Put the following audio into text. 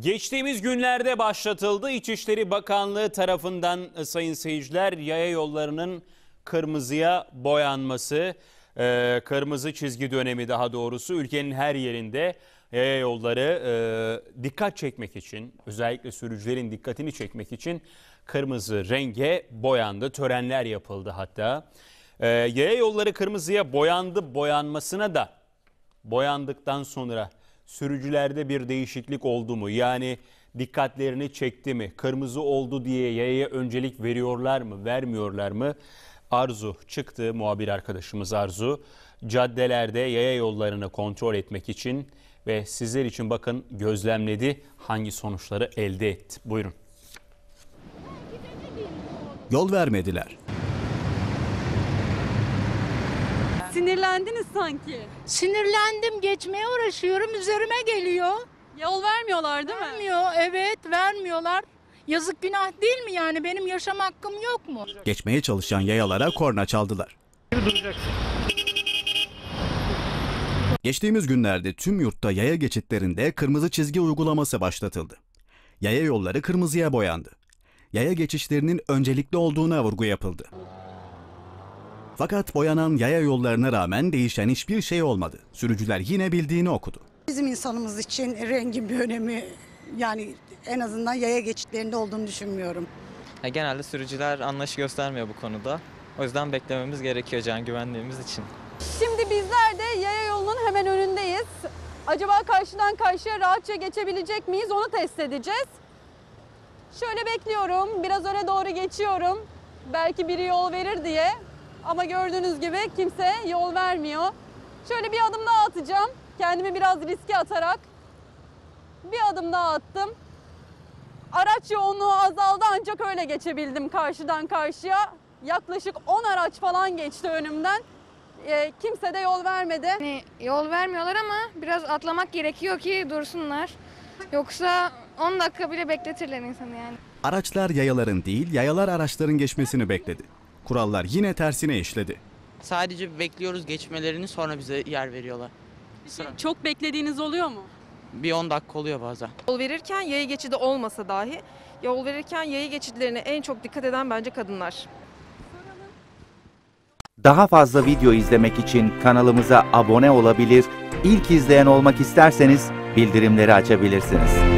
Geçtiğimiz günlerde başlatıldı. İçişleri Bakanlığı tarafından e, sayın seyirciler yaya yollarının kırmızıya boyanması, e, kırmızı çizgi dönemi daha doğrusu ülkenin her yerinde yaya yolları e, dikkat çekmek için özellikle sürücülerin dikkatini çekmek için kırmızı renge boyandı. Törenler yapıldı hatta. E, yaya yolları kırmızıya boyandı boyanmasına da boyandıktan sonra sürücülerde bir değişiklik oldu mu? Yani dikkatlerini çekti mi? Kırmızı oldu diye yayaya öncelik veriyorlar mı, vermiyorlar mı? Arzu çıktı, muhabir arkadaşımız Arzu. Caddelerde yaya yollarını kontrol etmek için ve sizler için bakın gözlemledi, hangi sonuçları elde etti. Buyurun. Yol vermediler. Sinirlendiniz sanki. Sinirlendim geçmeye uğraşıyorum üzerime geliyor. Yol vermiyorlar değil mi? Vermiyor evet vermiyorlar. Yazık günah değil mi yani benim yaşam hakkım yok mu? Geçmeye çalışan yayalara korna çaldılar. Geçtiğimiz günlerde tüm yurtta yaya geçitlerinde kırmızı çizgi uygulaması başlatıldı. Yaya yolları kırmızıya boyandı. Yaya geçişlerinin öncelikli olduğuna vurgu yapıldı. Fakat boyanan yaya yollarına rağmen değişen hiçbir şey olmadı. Sürücüler yine bildiğini okudu. Bizim insanımız için rengin bir önemi yani en azından yaya geçitlerinde olduğunu düşünmüyorum. Ya genelde sürücüler anlayış göstermiyor bu konuda. O yüzden beklememiz gerekiyor can güvenliğimiz için. Şimdi bizler de yaya yolunun hemen önündeyiz. Acaba karşıdan karşıya rahatça geçebilecek miyiz onu test edeceğiz. Şöyle bekliyorum. Biraz öne doğru geçiyorum. Belki biri yol verir diye. Ama gördüğünüz gibi kimse yol vermiyor. Şöyle bir adım daha atacağım. Kendimi biraz riske atarak. Bir adım daha attım. Araç yoğunluğu azaldı ancak öyle geçebildim karşıdan karşıya. Yaklaşık 10 araç falan geçti önümden. Ee, kimse de yol vermedi. Hani yol vermiyorlar ama biraz atlamak gerekiyor ki dursunlar. Yoksa 10 dakika bile bekletirler insanı yani. Araçlar yayaların değil, yayalar araçların geçmesini bekledi. Kurallar yine tersine işledi. Sadece bekliyoruz geçmelerini sonra bize yer veriyorlar. Sıra. Çok beklediğiniz oluyor mu? Bir 10 dakika oluyor bazen. Yol verirken yaya geçidi olmasa dahi yol verirken yaya geçitlerine en çok dikkat eden bence kadınlar. Daha fazla video izlemek için kanalımıza abone olabilir, ilk izleyen olmak isterseniz bildirimleri açabilirsiniz.